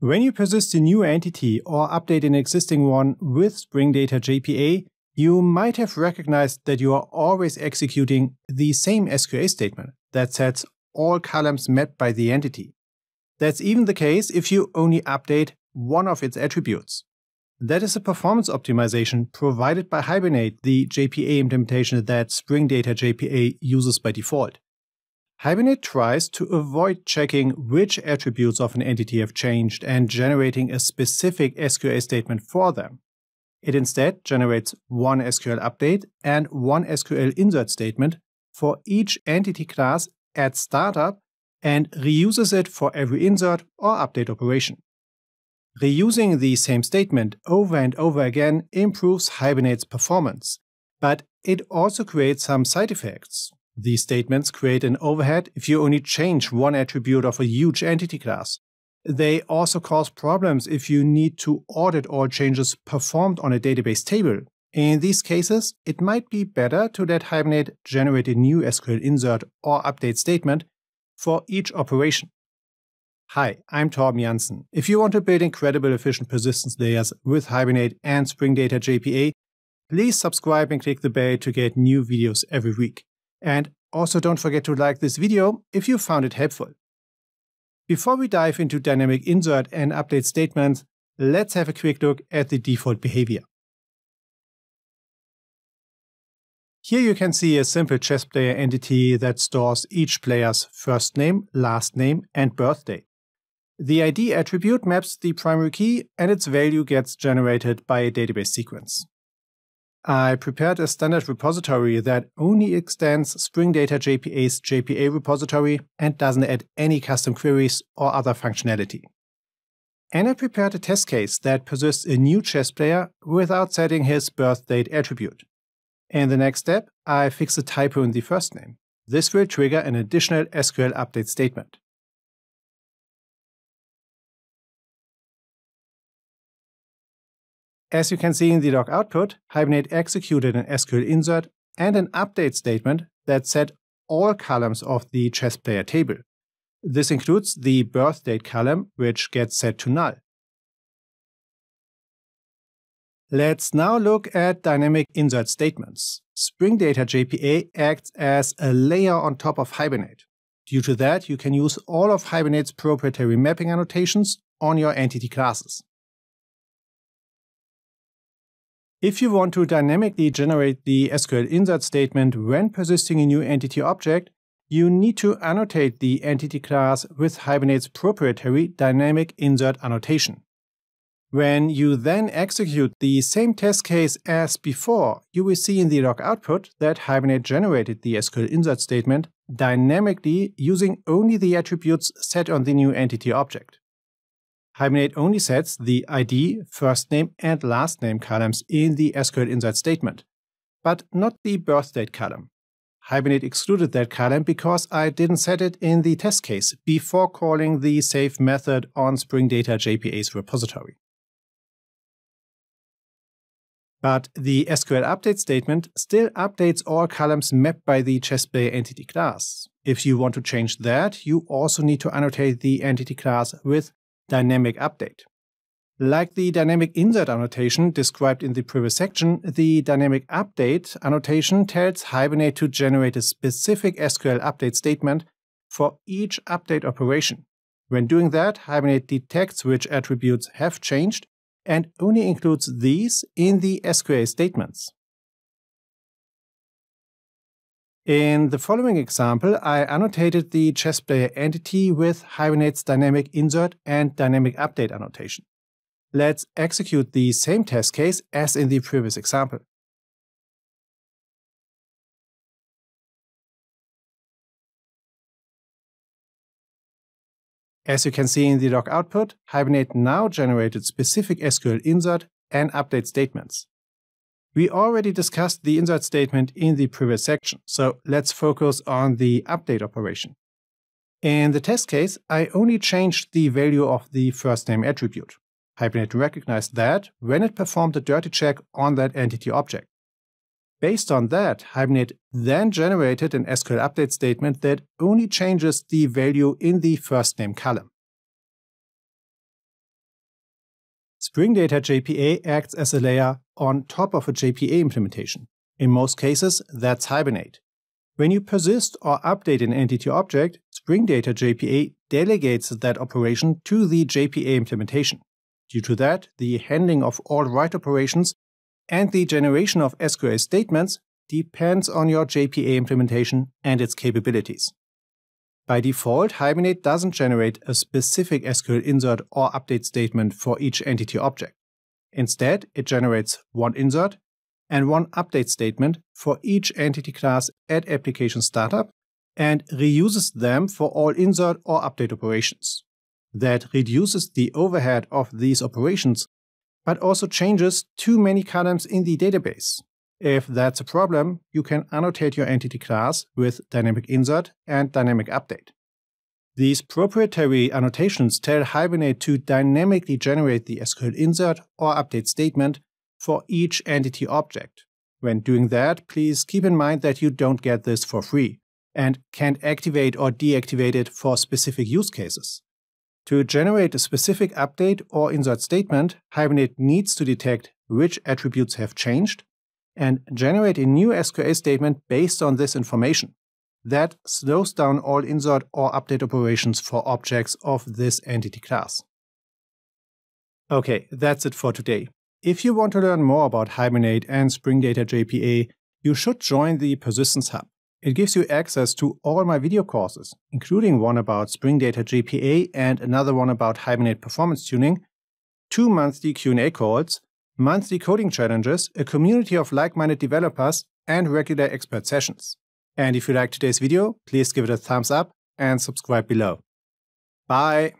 When you persist a new entity or update an existing one with Spring Data JPA, you might have recognized that you are always executing the same SQL statement that sets all columns mapped by the entity. That's even the case if you only update one of its attributes. That is a performance optimization provided by Hibernate, the JPA implementation that Spring Data JPA uses by default. Hibernate tries to avoid checking which attributes of an entity have changed and generating a specific SQL statement for them. It instead generates one SQL update and one SQL insert statement for each entity class at startup and reuses it for every insert or update operation. Reusing the same statement over and over again improves Hibernate's performance, but it also creates some side effects. These statements create an overhead if you only change one attribute of a huge entity class. They also cause problems if you need to audit all changes performed on a database table. In these cases, it might be better to let Hibernate generate a new SQL insert or update statement for each operation. Hi, I'm Thorben Janssen. If you want to build incredible efficient persistence layers with Hibernate and Spring Data JPA, please subscribe and click the bell to get new videos every week. And also don't forget to like this video if you found it helpful. Before we dive into dynamic insert and update statements, let's have a quick look at the default behavior. Here you can see a simple chess player entity that stores each player's first name, last name, and birthday. The ID attribute maps the primary key and its value gets generated by a database sequence. I prepared a standard repository that only extends Spring Data JPA's JPA repository and doesn't add any custom queries or other functionality. And I prepared a test case that persists a new chess player without setting his birth date attribute. In the next step, I fix a typo in the first name. This will trigger an additional SQL update statement. As you can see in the log output, Hibernate executed an SQL insert and an update statement that set all columns of the chess player table. This includes the birth date column, which gets set to null. Let's now look at dynamic insert statements. Spring Data JPA acts as a layer on top of Hibernate. Due to that, you can use all of Hibernate's proprietary mapping annotations on your entity classes. If you want to dynamically generate the SQL insert statement when persisting a new entity object, you need to annotate the entity class with Hibernate's proprietary dynamic insert annotation. When you then execute the same test case as before, you will see in the log output that Hibernate generated the SQL insert statement dynamically using only the attributes set on the new entity object. Hibernate only sets the ID, first name, and last name columns in the SQL insert statement, but not the birth date column. Hibernate excluded that column because I didn't set it in the test case before calling the save method on Spring Data JPA's repository. But the SQL update statement still updates all columns mapped by the ChessPlayer entity class. If you want to change that, you also need to annotate the entity class with dynamic update. Like the dynamic insert annotation described in the previous section, the dynamic update annotation tells Hibernate to generate a specific SQL update statement for each update operation. When doing that, Hibernate detects which attributes have changed and only includes these in the SQL statements. In the following example, I annotated the chess player entity with Hibernate's dynamic insert and dynamic update annotation. Let's execute the same test case as in the previous example. As you can see in the log output, Hibernate now generated specific SQL insert and update statements. We already discussed the insert statement in the previous section, so let's focus on the update operation. In the test case, I only changed the value of the first name attribute. Hibernate recognized that when it performed a dirty check on that entity object. Based on that, Hibernate then generated an SQL update statement that only changes the value in the first name column. Spring Data JPA acts as a layer on top of a JPA implementation. In most cases, that's Hibernate. When you persist or update an entity object, Spring Data JPA delegates that operation to the JPA implementation. Due to that, the handling of all write operations and the generation of SQL statements depends on your JPA implementation and its capabilities. By default, Hibernate doesn't generate a specific SQL insert or update statement for each entity object. Instead, it generates one insert and one update statement for each entity class at application startup and reuses them for all insert or update operations. That reduces the overhead of these operations, but also changes too many columns in the database. If that's a problem, you can annotate your entity class with dynamic insert and dynamic update. These proprietary annotations tell Hibernate to dynamically generate the SQL insert or update statement for each entity object. When doing that, please keep in mind that you don't get this for free and can't activate or deactivate it for specific use cases. To generate a specific update or insert statement, Hibernate needs to detect which attributes have changed and generate a new SQL statement based on this information. That slows down all insert or update operations for objects of this entity class. Okay, that's it for today. If you want to learn more about Hibernate and Spring Data JPA, you should join the Persistence Hub. It gives you access to all my video courses, including one about Spring Data JPA and another one about Hibernate performance tuning, two monthly Q&A calls, monthly coding challenges, a community of like-minded developers, and regular expert sessions. And if you liked today's video, please give it a thumbs up and subscribe below. Bye!